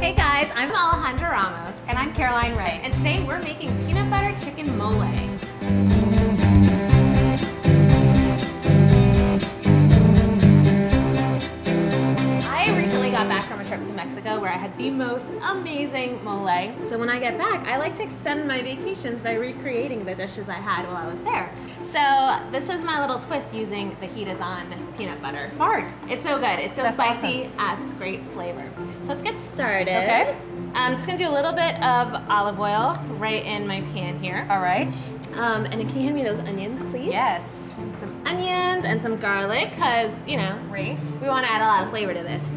Hey guys, I'm Alejandra Ramos. And I'm Caroline Wright. And today we're making peanut butter chicken mole. Had the most amazing mole. So when I get back, I like to extend my vacations by recreating the dishes I had while I was there. So this is my little twist using the heat is on peanut butter. Smart. It's so good. It's so That's spicy, awesome. adds great flavor. So let's get started. Okay. I'm just gonna do a little bit of olive oil right in my pan here. All right. Um, and can you hand me those onions, please? Yes. Some onions and some garlic, cause you know Great. we want to add a lot of flavor to this.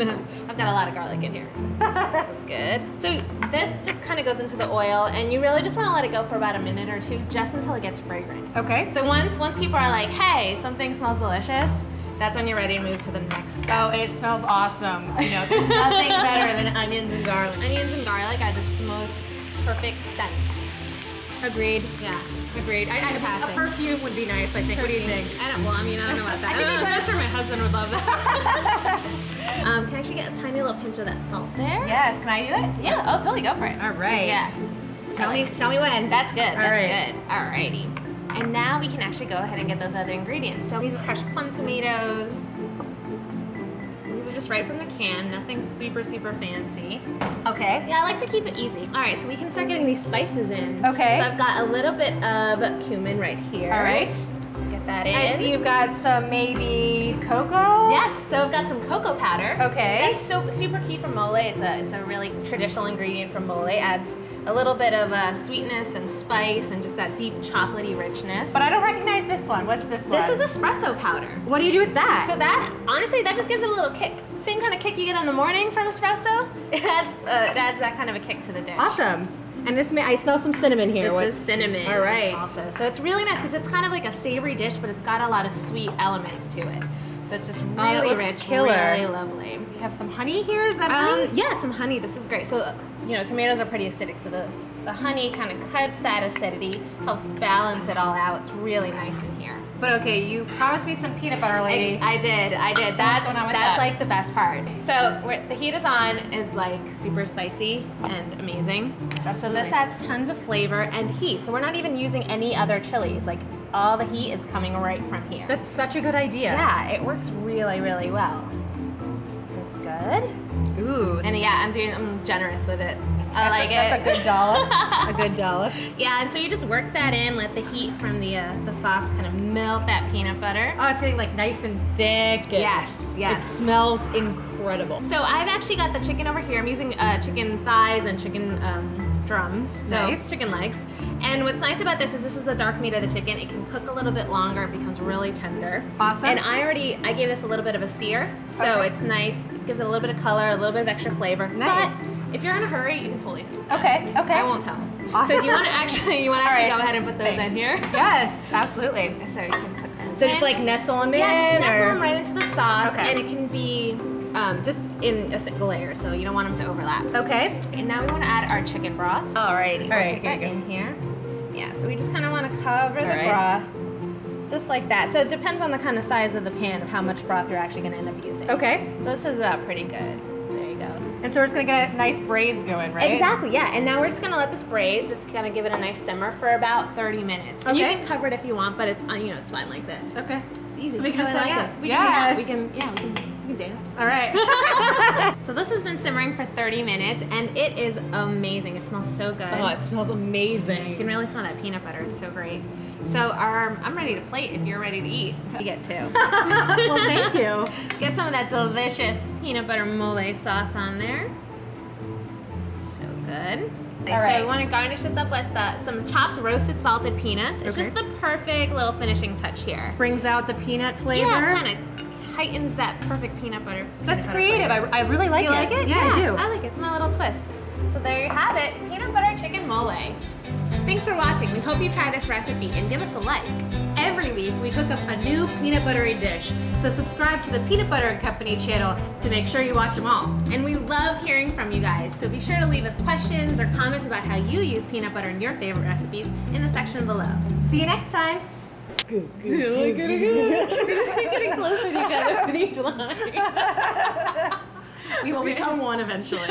I've got a lot of garlic in here. this is good. So this just kind of goes into the oil, and you really just want to let it go for about a minute or two, just until it gets fragrant. Okay. So once once people are like, "Hey, something smells delicious," that's when you're ready to move to the next step. Oh, it smells awesome. You know, there's nothing better than onions and garlic. Onions and garlic are just the most perfect scent. Agreed. Yeah. Agreed. I I, I, a Passing. perfume would be nice, I think. What do you think? I don't. Well, I mean, I don't know about that. I think I'm sure my husband would love that. um, can I actually get a tiny little pinch of that salt there? Yes. Can I do it? Yeah. Oh, totally. Go for it. All right. Yeah. Tell me, tell me when. That's good. That's right. good. Alrighty. And now we can actually go ahead and get those other ingredients. So these are crushed plum tomatoes. Are just right from the can. Nothing super, super fancy. Okay. Yeah, I like to keep it easy. All right, so we can start getting these spices in. Okay. So I've got a little bit of cumin right here. All right. That in. I see you've got some maybe cocoa. Yes, so I've got some cocoa powder. Okay. That's so super key for mole. It's a it's a really traditional ingredient for mole. Adds a little bit of uh, sweetness and spice and just that deep chocolatey richness. But I don't recognize this one. What's this one? this is espresso powder. What do you do with that? So that honestly, that just gives it a little kick. Same kind of kick you get in the morning from espresso. It adds uh, it adds that kind of a kick to the dish. awesome. And this may I smell some cinnamon here. This What- is cinnamon. All right. Also, so it's really nice because it's kind of like a savory dish, but it's got a lot of sweet elements to it. So it's just Oh, really looks rich, killer. really lovely. You have some honey here. Is that Um, honey? yeah, some honey. This is great. So, you know, tomatoes are pretty acidic, so the, the honey kind of cuts that acidity, helps balance it all out. It's really nice in here. But okay, you promised me some peanut butter, lady. I did, I did. that's going on with that's that? like the best part. So we're, the heat is on is like super spicy and amazing. So this adds tons of flavor and heat. So we're not even using any other chilies. Like all the heat is coming right from here. That's such a good idea. yeah, it works really, really well. This is good. Ooh. And yeah, I'm doing. I'm generous with it. I that's like a, it. That's a good dollop. a good dollop. yeah, and so you just work that in. Let the heat from the uh, the sauce kind of melt that peanut butter. Oh, it's getting like nice and thick. and Yes, yes. It smells incredible. So I've actually got the chicken over here. I'm using uh, chicken thighs and chicken um, drums, so Nice. chicken legs. And what's nice about this is this is the dark meat of the chicken. It can cook a little bit longer. It becomes really tender. Awesome. And I already I gave this a little bit of a sear, so Okay. it's nice. It gives it a little bit of color, a little bit of extra flavor. Nice. But if you're in a hurry, you can totally skip that. Okay, okay. I won't tell. Awesome. So do you want to actually you want to actually right. go ahead and put those Thanks. in here? Yes, absolutely. So you can put them. So just like nestle them in. Yeah, just nestle or- them right into the sauce, Okay. and it can be um, just in a single layer, so you don't want them to overlap. Okay. And now we want to add our chicken broth. Alrighty, All right, put here that you go. in here. Yeah, so we just kind of want to cover All the right. broth, just like that. So it depends on the kind of size of the pan of how much broth you're actually going to end up using. Okay. So this is about pretty good. There you go. And so we're just gonna get a nice braise going, right? Exactly, yeah. And now we're just gonna let this braise, just kind of give it a nice simmer for about 30 minutes. And you can cover it if you want, but it's uh, you know it's fine like this. Okay. It's easy. So we can just like like it. We can, yeah, we can, yeah, we can, can dance. All right. So this has been simmering for 30 minutes, and it is amazing. It smells so good. oh, it smells amazing. You can really smell that peanut butter. It's so great. So our, I'm ready to plate if you're ready to eat. You get two. well, thank you. Get some of that delicious peanut butter mole sauce on there. So good. so right. we want to garnish this up with uh, some chopped roasted salted peanuts. It's Okay. just the perfect little finishing touch here. Brings out the peanut flavor. Yeah, kind of heightens that perfect peanut butter. That's butter creative. I, I really like you it. like it? Yeah, I do. I like it. It's my little twist. So there you have it, peanut butter chicken mole. Thanks for watching. We hope you try this recipe and give us a like. Every week we cook up a new peanut buttery dish. So subscribe to the Peanut Butter and Company channel to make sure you watch them all. And we love hearing from you guys, so be sure to leave us questions or comments about how you use peanut butter in your favorite recipes in the section below. See you next time. We're just getting closer to each other with each line. We will become one eventually.